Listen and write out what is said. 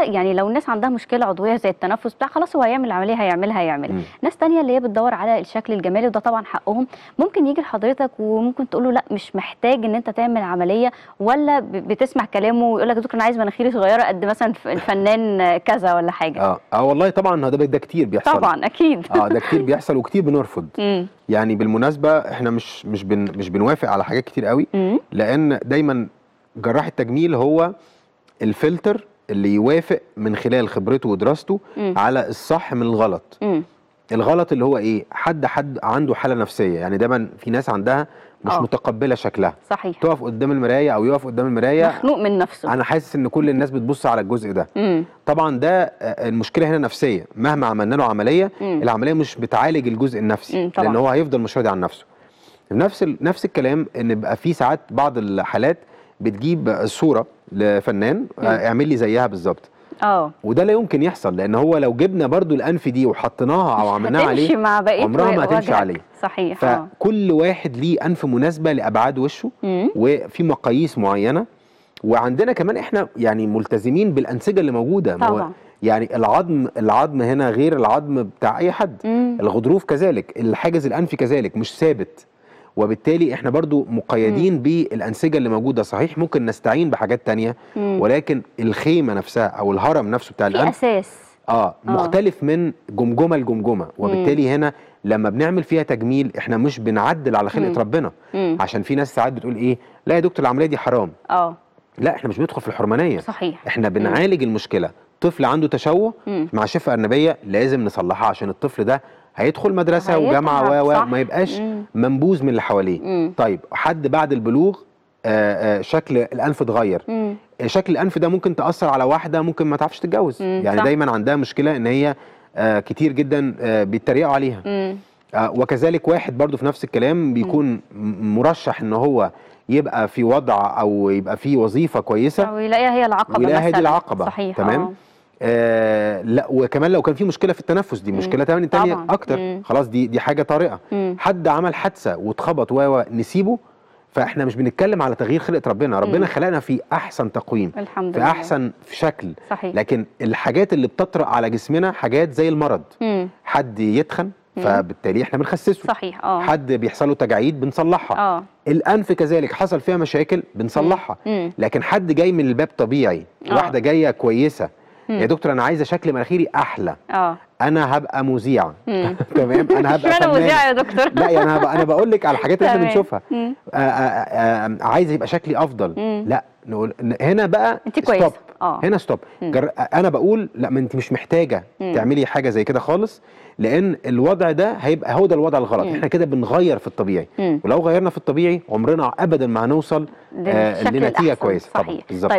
ده يعني لو الناس عندها مشكلة عضوية زي التنفس بتاع خلاص هو هيعمل العملية هيعملها هيعملها مم. ناس تانية اللي هي بتدور على الشكل الجمالي وده طبعا حقهم ممكن يجي لحضرتك وممكن تقول له لا مش محتاج إن أنت تعمل عملية ولا بتسمع كلامه ويقول لك دكتور أنا عايز مناخيري صغيرة قد مثلا الفنان كذا ولا حاجة آه آه والله طبعا ده ده كتير بيحصل طبعا أكيد آه ده كتير بيحصل وكتير بنرفض مم. يعني بالمناسبة إحنا مش مش بن مش بنوافق على حاجات كتير قوي مم. لأن دايما جراح التجميل هو الفلتر اللي يوافق من خلال خبرته ودراسته مم. على الصح من الغلط مم. الغلط اللي هو إيه حد حد عنده حالة نفسية يعني دايما في ناس عندها مش آه. متقبلة شكلها صحيح تقف قدام المراية أو يقف قدام المراية مخنوق من نفسه أنا حاسس إن كل الناس بتبص على الجزء ده مم. طبعا ده آه، المشكلة هنا نفسية مهما عملنا له عملية مم. العملية مش بتعالج الجزء النفسي مم، طبعاً. لأن هو هيفضل مش راضي عن نفسه نفس ال... نفس الكلام إن بيبقى في ساعات بعض الحالات بتجيب صورة لفنان آه، اعمل لي زيها بالظبط. آه. وده لا يمكن يحصل لأن هو لو جبنا برضو الأنف دي وحطيناها أو عملناها عليه مع بقية عمرها ما هتمشي. عليه. صحيح آه. فكل واحد ليه أنف مناسبة لأبعاد وشه مم. وفي مقاييس معينة. وعندنا كمان إحنا يعني ملتزمين بالأنسجة اللي موجودة. طبعا. يعني العظم العظم هنا غير العظم بتاع أي حد. مم. الغضروف كذلك الحاجز الانفي كذلك مش ثابت. وبالتالي إحنا برضو مقيدين بالأنسجة اللي موجودة. صحيح ممكن نستعين بحاجات تانية مم. ولكن الخيمة نفسها أو الهرم نفسه بتاع الانف أساس. آه مختلف من جمجمة لجمجمة. وبالتالي هنا لما بنعمل فيها تجميل إحنا مش بنعدل على خلقة مم. ربنا. مم. عشان في ناس ساعات بتقول إيه لا يا دكتور العملية دي حرام. آه. لا إحنا مش بندخل في الحرمانية. صحيح. إحنا بنعالج المشكلة. طفل عنده تشوه مم. مع شفه ارنبيه لازم نصلحها عشان الطفل ده هيدخل مدرسة وجامعة و صح. و ما يبقاش مم. منبوذ من اللي حواليه مم. طيب حد بعد البلوغ آه، آه، شكل الأنف اتغير مم. شكل الأنف ده ممكن تأثر على واحدة ممكن ما تعرفش تتجوز مم، يعني صح. دايما عندها مشكلة إن هي آه، كتير جدا آه، بيتريقوا عليها مم. آه، وكذلك واحد برضو في نفس الكلام بيكون م- مرشح إن هو يبقى في وضع أو يبقى في وظيفة كويسة ويلاقيها هي العقبة ويلاقيها هي دي مثلاً. العقبة، صحيح تمام؟ آه. آه لا وكمان لو كان في مشكلة في التنفس دي مم. مشكلة تانية تانية. أكتر مم. خلاص دي دي حاجة طارئة مم. حد عمل حادثة واتخبط و نسيبه فإحنا مش بنتكلم على تغيير خلقة ربنا ربنا مم. خلقنا في أحسن تقويم الحمد في لله أحسن في شكل صحيح لكن الحاجات اللي بتطرأ على جسمنا حاجات زي المرض مم. حد يتخن مم. فبالتالي إحنا بنخسسه صحيح آه حد بيحصل له تجاعيد بنصلحها آه الأنف كذلك حصل فيها مشاكل بنصلحها مم. لكن حد جاي من الباب طبيعي آه. واحدة جاية كويسة مم. يا دكتور أنا عايزة شكل مناخيري أحلى آه أنا هبقى مذيعه. تمام أنا هبقى فنانة. مذيعه يا دكتور لا يعني أنا هبقى أنا بقول لك على الحاجات اللي إحنا. بنشوفها. آه، آه، آه، عايز يبقى شكلي أفضل. لا نقول هنا بقى أنت آه هنا ستوب. جر... أنا بقول لا ما أنت مش محتاجة مم. تعملي حاجة زي كده خالص لأن الوضع ده هيبقى هو ده الوضع الغلط مم. إحنا كده بنغير في الطبيعي مم. ولو غيرنا في الطبيعي عمرنا ابدا ما هنوصل آه لنتيجة. كويسة طبعا صحيح بالظبط طيب